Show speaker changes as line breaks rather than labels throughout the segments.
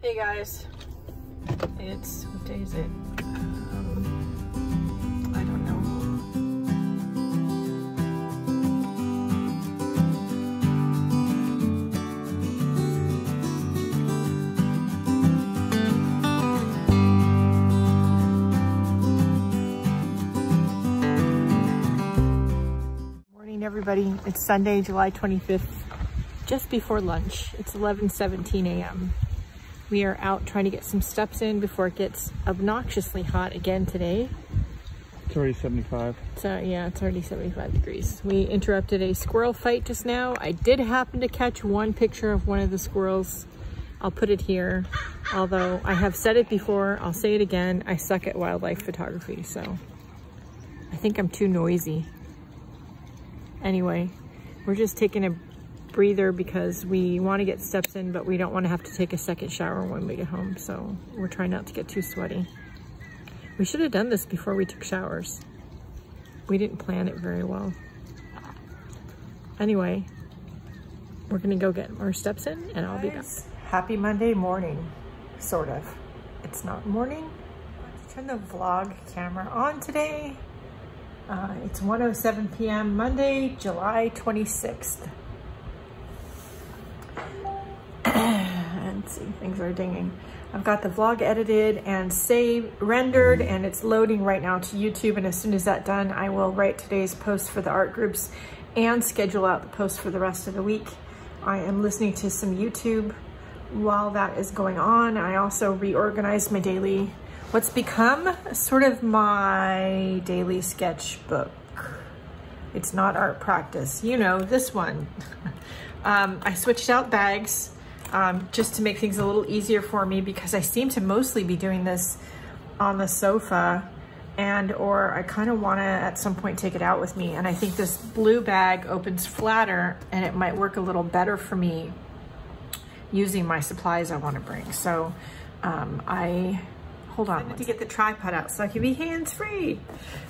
Hey guys, it's, what day is it? Um, I don't know. Morning everybody, it's Sunday, July 25th, just before lunch. It's 11.17 a.m. We are out trying to get some steps in before it gets obnoxiously hot again today.
It's already 75.
So uh, yeah, it's already 75 degrees. We interrupted a squirrel fight just now. I did happen to catch one picture of one of the squirrels. I'll put it here. Although I have said it before, I'll say it again. I suck at wildlife photography, so I think I'm too noisy. Anyway, we're just taking a breather because we want to get steps in, but we don't want to have to take a second shower when we get home. So we're trying not to get too sweaty. We should have done this before we took showers. We didn't plan it very well. Anyway, we're gonna go get our steps in and I'll be back. Happy Monday morning, sort of. It's not morning. Let's turn the vlog camera on today. Uh, it's 1.07 p.m. Monday, July 26th. See, things are dinging. I've got the vlog edited and saved, rendered, and it's loading right now to YouTube. And as soon as that's done, I will write today's post for the art groups and schedule out the post for the rest of the week. I am listening to some YouTube while that is going on. I also reorganized my daily, what's become sort of my daily sketchbook. It's not art practice. You know, this one. um, I switched out bags um, just to make things a little easier for me because I seem to mostly be doing this on the sofa and or I kind of want to at some point take it out with me. And I think this blue bag opens flatter and it might work a little better for me using my supplies I want to bring. So um, I, hold on, to get the tripod out so I can be hands-free.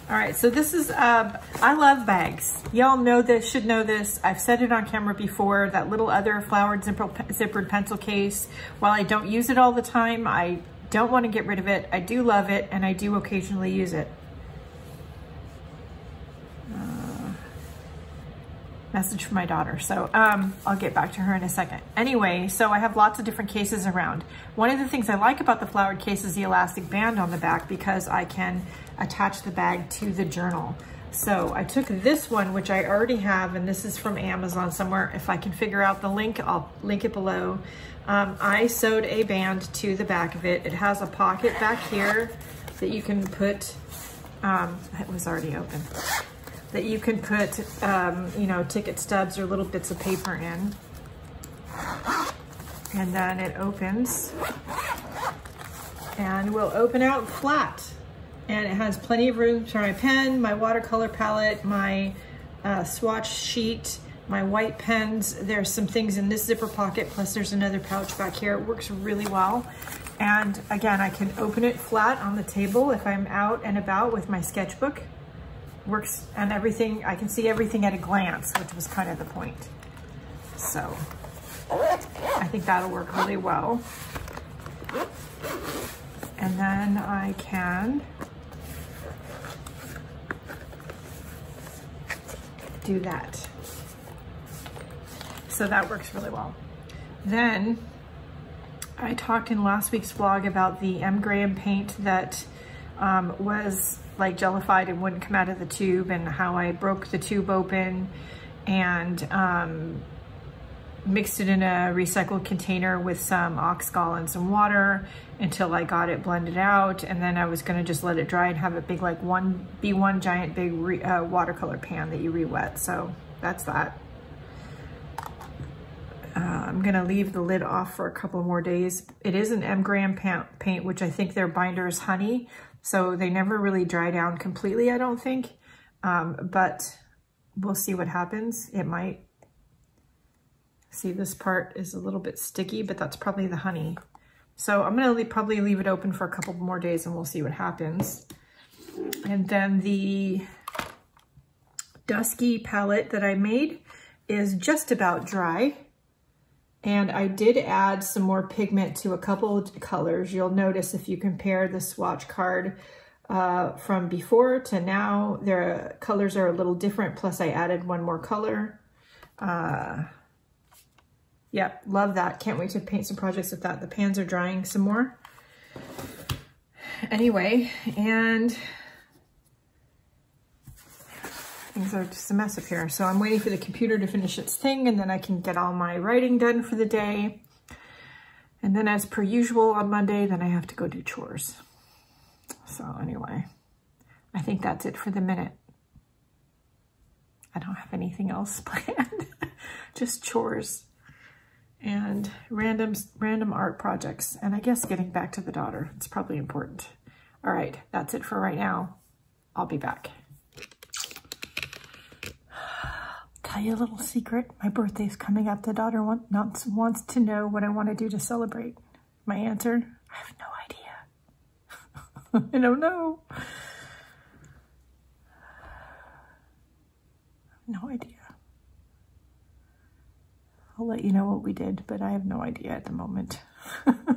All right, so this is, uh, I love bags. Y'all know this, should know this. I've said it on camera before, that little other flowered zipper, zippered pencil case. While I don't use it all the time, I don't want to get rid of it. I do love it, and I do occasionally use it. Message from my daughter. So um, I'll get back to her in a second. Anyway, so I have lots of different cases around. One of the things I like about the flowered case is the elastic band on the back because I can attach the bag to the journal. So I took this one, which I already have, and this is from Amazon somewhere. If I can figure out the link, I'll link it below. Um, I sewed a band to the back of it. It has a pocket back here that you can put, um, it was already open, that you can put, um, you know, ticket stubs or little bits of paper in. And then it opens and will open out flat and it has plenty of room for my pen, my watercolor palette, my uh, swatch sheet, my white pens. There's some things in this zipper pocket, plus there's another pouch back here. It works really well. And again, I can open it flat on the table if I'm out and about with my sketchbook. Works and everything, I can see everything at a glance, which was kind of the point. So I think that'll work really well. And then I can do that. So that works really well. Then I talked in last week's vlog about the M. Graham paint that um, was like jellified and wouldn't come out of the tube and how I broke the tube open and um, mixed it in a recycled container with some oxgall and some water until I got it blended out. And then I was gonna just let it dry and have a big like one, be one giant big re, uh, watercolor pan that you re-wet. So that's that. Uh, I'm gonna leave the lid off for a couple more days. It is an M. Graham paint, which I think their binder is honey. So they never really dry down completely, I don't think. Um, but we'll see what happens. It might. See, this part is a little bit sticky, but that's probably the honey. So I'm gonna leave, probably leave it open for a couple more days and we'll see what happens. And then the Dusky palette that I made is just about dry. And I did add some more pigment to a couple of colors. You'll notice if you compare the swatch card uh, from before to now, their colors are a little different. Plus I added one more color. Uh, yeah, love that. Can't wait to paint some projects with that. The pans are drying some more. Anyway, and things are just a mess up here. So I'm waiting for the computer to finish its thing and then I can get all my writing done for the day. And then as per usual on Monday, then I have to go do chores. So anyway, I think that's it for the minute. I don't have anything else planned, just chores and random, random art projects. And I guess getting back to the daughter, it's probably important. All right, that's it for right now. I'll be back. Tell you a little secret. My birthday's coming up. The daughter want, not, wants to know what I want to do to celebrate. My answer, I have no idea. I don't know. No idea. I'll let you know what we did, but I have no idea at the moment.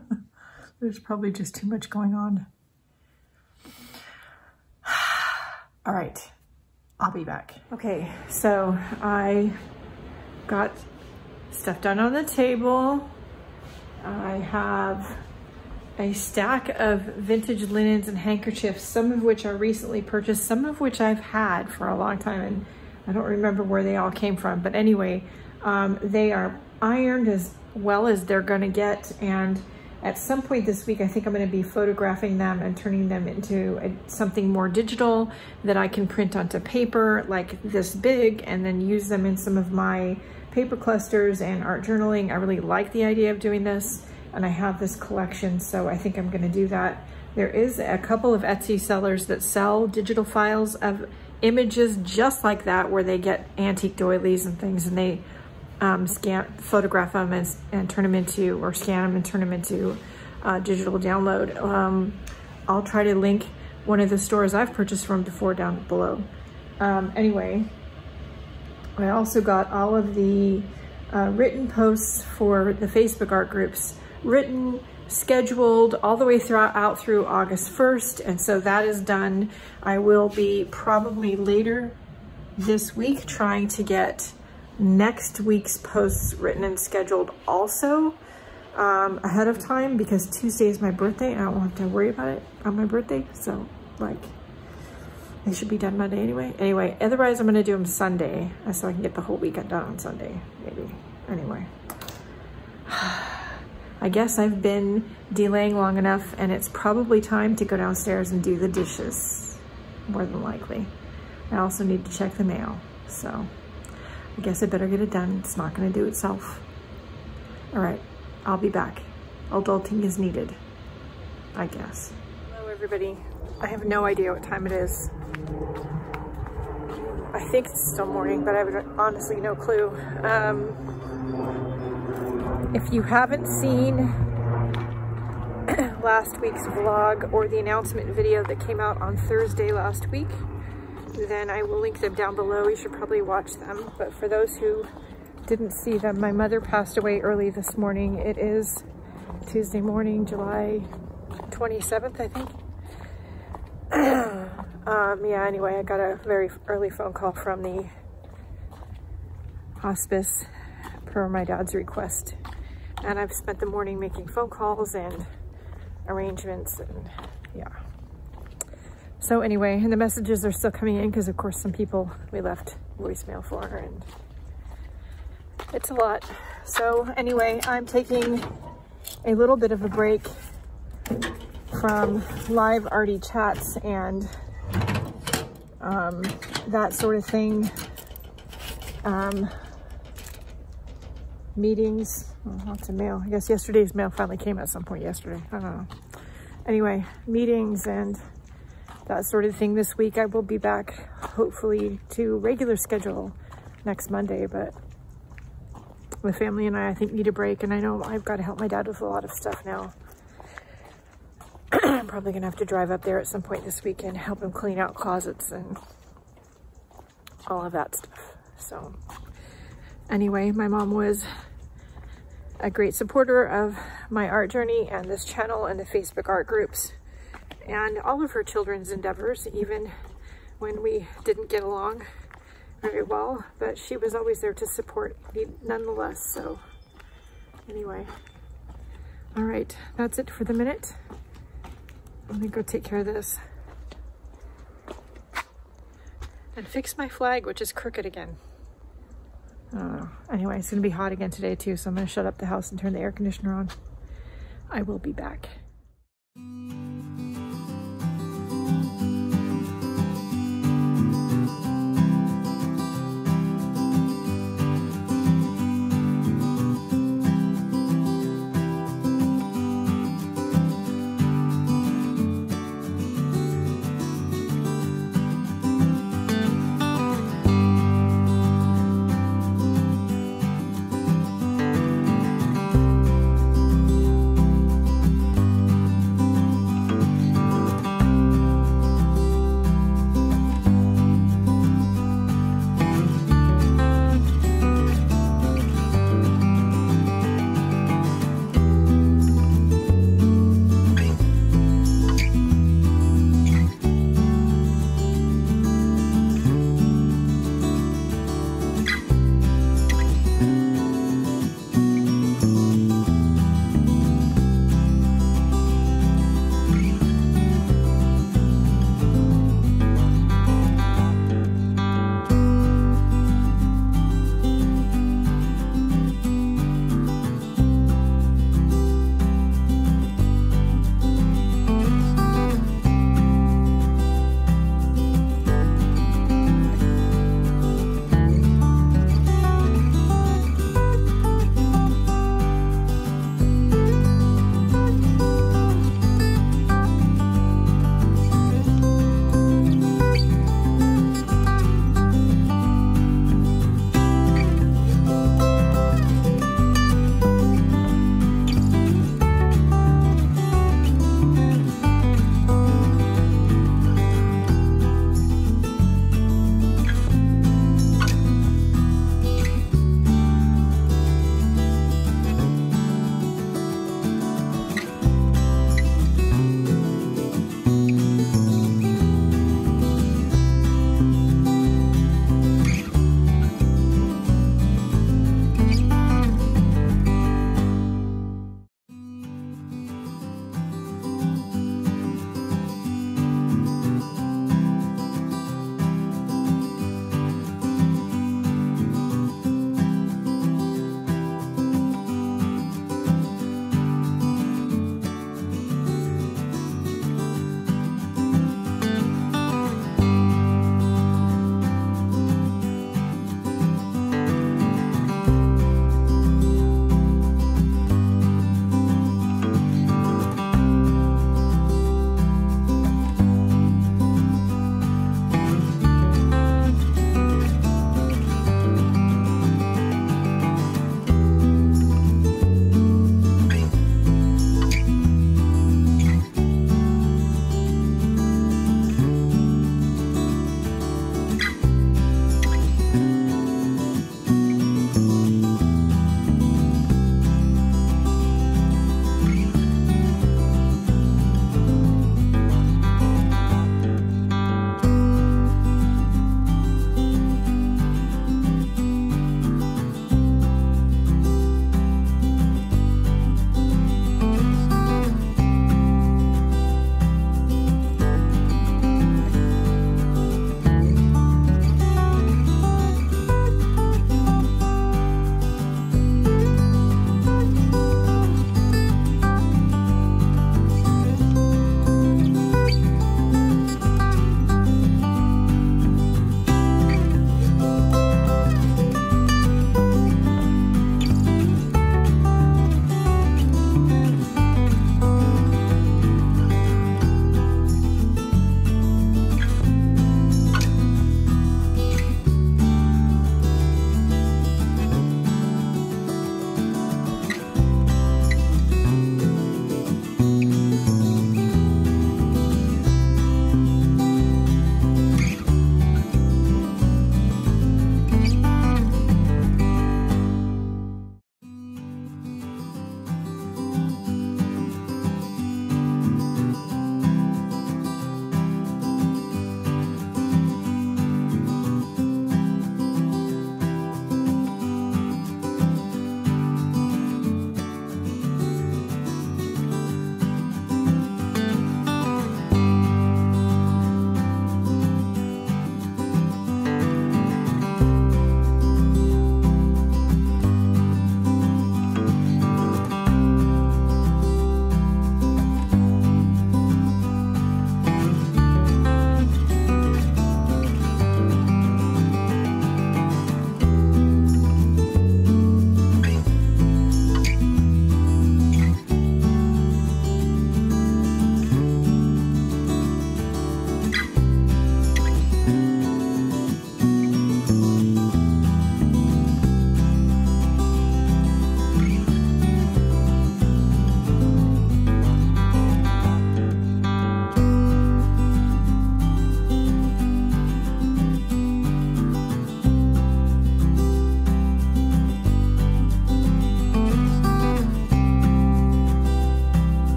There's probably just too much going on. All right, I'll be back. Okay, so I got stuff done on the table. I have a stack of vintage linens and handkerchiefs, some of which I recently purchased, some of which I've had for a long time, and I don't remember where they all came from. But anyway, um, they are ironed as well as they're gonna get and at some point this week, I think I'm gonna be photographing them and turning them into a, something more digital that I can print onto paper like this big and then use them in some of my paper clusters and art journaling. I really like the idea of doing this and I have this collection, so I think I'm gonna do that. There is a couple of Etsy sellers that sell digital files of images just like that where they get antique doilies and things and they um, scan, photograph them and, and, turn them into, or scan them and turn them into uh, digital download. Um, I'll try to link one of the stores I've purchased from before down below. Um, anyway, I also got all of the uh, written posts for the Facebook art groups written, scheduled all the way throughout out through August 1st. And so that is done. I will be probably later this week trying to get next week's posts written and scheduled also um, ahead of time because Tuesday is my birthday I don't have to worry about it on my birthday. So like, they should be done Monday anyway. Anyway, otherwise I'm gonna do them Sunday so I can get the whole weekend done on Sunday, maybe. Anyway. I guess I've been delaying long enough and it's probably time to go downstairs and do the dishes, more than likely. I also need to check the mail, so. I guess I better get it done. It's not gonna do itself. All right, I'll be back. Adulting is needed, I guess. Hello everybody. I have no idea what time it is. I think it's still morning, but I have honestly no clue. Um, if you haven't seen last week's vlog or the announcement video that came out on Thursday last week, then I will link them down below. You should probably watch them. But for those who didn't see them, my mother passed away early this morning. It is Tuesday morning, July 27th, I think. um, yeah, anyway, I got a very early phone call from the hospice per my dad's request. And I've spent the morning making phone calls and arrangements and yeah. So anyway, and the messages are still coming in because of course some people we left voicemail for and it's a lot. So anyway, I'm taking a little bit of a break from live arty chats and um, that sort of thing. Um, meetings, oh, lots of mail. I guess yesterday's mail finally came at some point yesterday. I don't know. Anyway, meetings and that sort of thing this week. I will be back hopefully to regular schedule next Monday, but my family and I, I think, need a break. And I know I've got to help my dad with a lot of stuff now. I'm probably going to have to drive up there at some point this weekend, help him clean out closets and all of that stuff. So anyway, my mom was a great supporter of my art journey and this channel and the Facebook art groups and all of her children's endeavors, even when we didn't get along very well, but she was always there to support me nonetheless. So anyway, all right, that's it for the minute. Let me go take care of this and fix my flag, which is crooked again. Uh, anyway, it's gonna be hot again today too, so I'm gonna shut up the house and turn the air conditioner on. I will be back.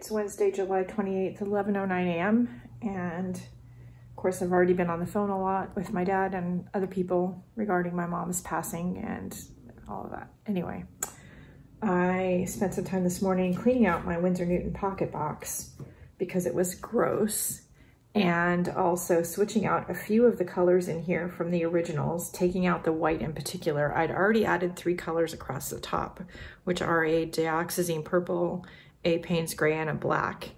It's Wednesday, July 28th, 11.09 a.m. And of course, I've already been on the phone a lot with my dad and other people regarding my mom's passing and all of that. Anyway, I spent some time this morning cleaning out my Winsor Newton pocket box because it was gross and also switching out a few of the colors in here from the originals, taking out the white in particular. I'd already added three colors across the top, which are a dioxazine purple, a Payne's gray, and a black.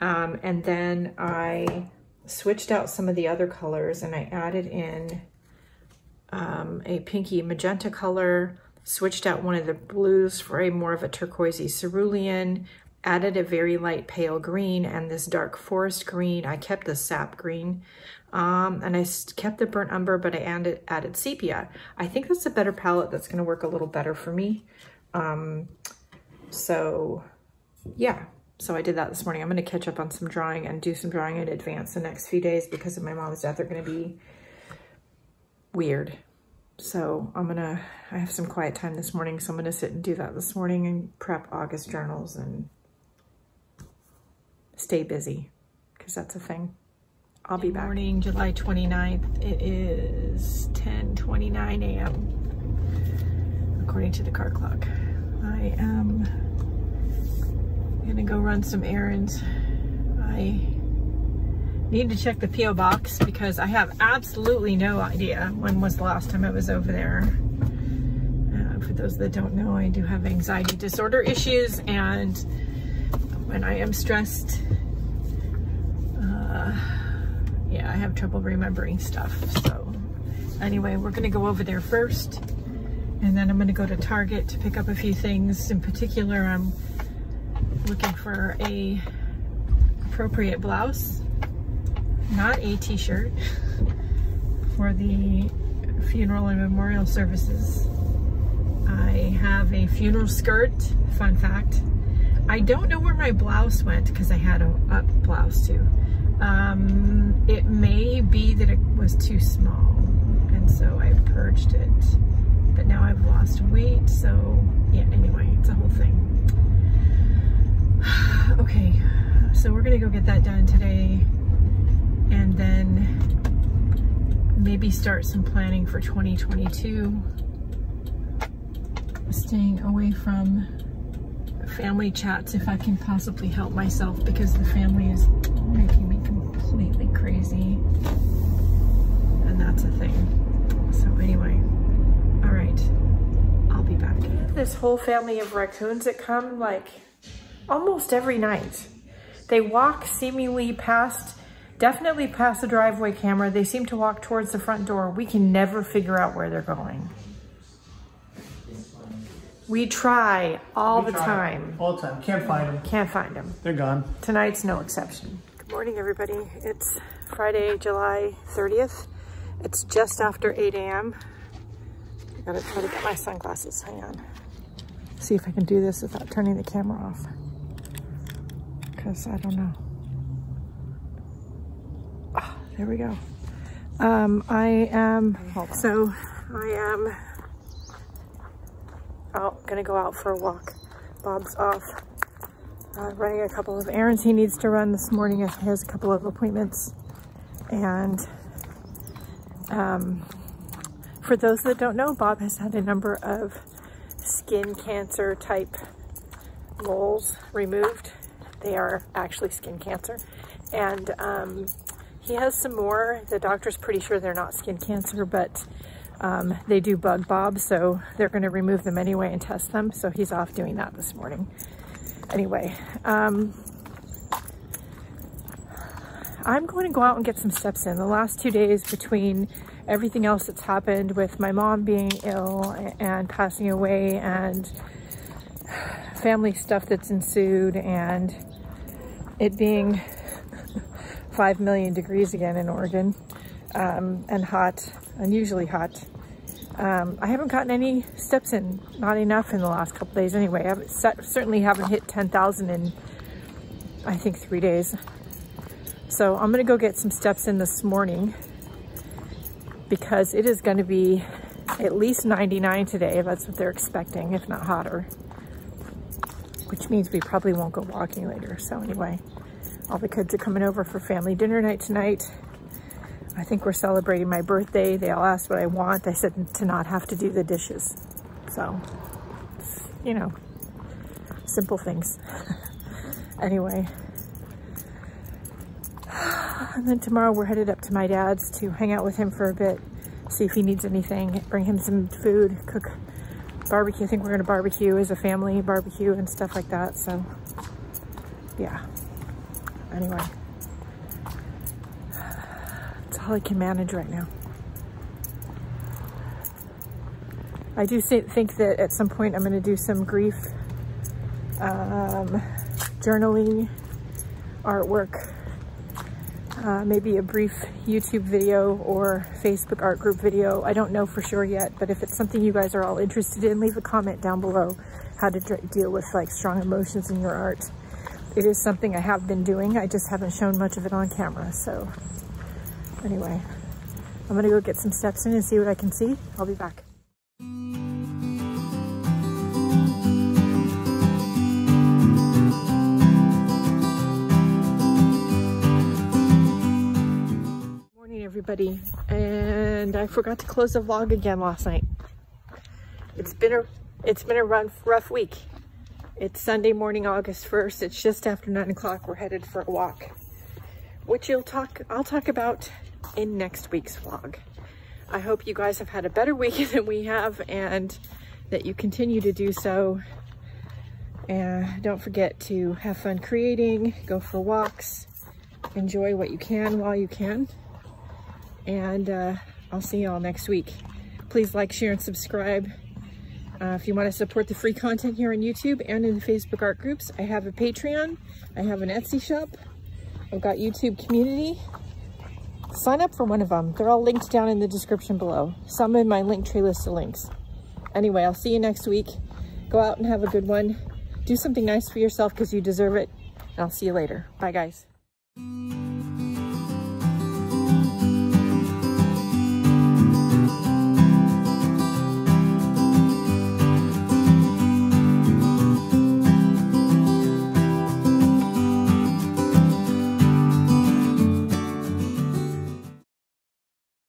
Um, and then I switched out some of the other colors and I added in um, a pinky magenta color, switched out one of the blues for a more of a turquoisey cerulean, added a very light pale green and this dark forest green. I kept the sap green um, and I kept the burnt umber, but I added, added sepia. I think that's a better palette that's gonna work a little better for me. Um, so yeah, so I did that this morning. I'm gonna catch up on some drawing and do some drawing in advance the next few days because of my mom's death. They're gonna be weird. So I'm gonna, I have some quiet time this morning, so I'm gonna sit and do that this morning and prep August journals and stay busy because that's a thing. I'll be back. Morning, July 29th. It is 10:29 a.m. according to the car clock. I am gonna go run some errands. I need to check the P.O. box because I have absolutely no idea when was the last time I was over there. Uh, for those that don't know, I do have anxiety disorder issues and when I am stressed, uh, yeah, I have trouble remembering stuff. So anyway, we're gonna go over there first and then I'm gonna go to Target to pick up a few things. In particular, I'm looking for a appropriate blouse, not a t-shirt, for the funeral and memorial services. I have a funeral skirt, fun fact, I don't know where my blouse went because I had a up blouse too. Um, it may be that it was too small and so I purged it. But now I've lost weight, so yeah, anyway, it's a whole thing. okay, so we're gonna go get that done today and then maybe start some planning for 2022. Staying away from family chats if I can possibly help myself because the family is making me completely crazy. And that's a thing. So anyway, all right, I'll be back. This whole family of raccoons that come like almost every night. They walk seemingly past, definitely past the driveway camera. They seem to walk towards the front door. We can never figure out where they're going. We try all
We
the
try
time.
All the time. Can't find them.
Can't find them.
They're gone.
Tonight's no exception. Good morning, everybody. It's Friday, July 30th. It's just after 8 a.m. I gotta try to get my sunglasses. Hang on. See if I can do this without turning the camera off. Because I don't know. Ah, there we go. Um, I am, so I am out, gonna go out for a walk. Bob's off uh, running a couple of errands he needs to run this morning. He has a couple of appointments. And um, for those that don't know, Bob has had a number of skin cancer type moles removed. They are actually skin cancer. And um, he has some more. The doctor's pretty sure they're not skin cancer, but um, they do bug Bob, so they're going to remove them anyway and test them. So he's off doing that this morning. Anyway, um, I'm going to go out and get some steps in. The last two days between everything else that's happened with my mom being ill and passing away and family stuff that's ensued and it being 5 million degrees again in Oregon um, and hot, unusually hot. Um, I haven't gotten any steps in, not enough in the last couple days anyway. I've certainly haven't hit 10,000 in, I think, three days. So I'm gonna go get some steps in this morning because it is gonna be at least 99 today. That's what they're expecting, if not hotter which means we probably won't go walking later. So anyway, all the kids are coming over for family dinner night tonight. I think we're celebrating my birthday. They all asked what I want. I said to not have to do the dishes. So, you know, simple things. anyway. And then tomorrow we're headed up to my dad's to hang out with him for a bit, see if he needs anything, bring him some food, cook barbecue. I think we're gonna barbecue as a family, barbecue and stuff like that. So yeah, anyway. That's all I can manage right now. I do think that at some point I'm gonna do some grief um, journaling, artwork, uh, maybe a brief YouTube video or Facebook art group video. I don't know for sure yet, but if it's something you guys are all interested in, leave a comment down below how to deal with like strong emotions in your art. It is something I have been doing. I just haven't shown much of it on camera. So anyway, I'm gonna go get some steps in and see what I can see. I'll be back. Everybody and I forgot to close the vlog again last night. It's been a it's been a rough rough week. It's Sunday morning August 1st it's just after nine o'clock. We're headed for a walk which you'll talk I'll talk about in next week's vlog. I hope you guys have had a better week than we have and that you continue to do so. And don't forget to have fun creating go for walks enjoy what you can while you can and uh, I'll see you all next week. Please like, share, and subscribe. Uh, if you want to support the free content here on YouTube and in the Facebook art groups, I have a Patreon, I have an Etsy shop, I've got YouTube community. Sign up for one of them. They're all linked down in the description below. Some in my link tree list of links. Anyway, I'll see you next week. Go out and have a good one. Do something nice for yourself because you deserve it. And I'll see you later. Bye, guys.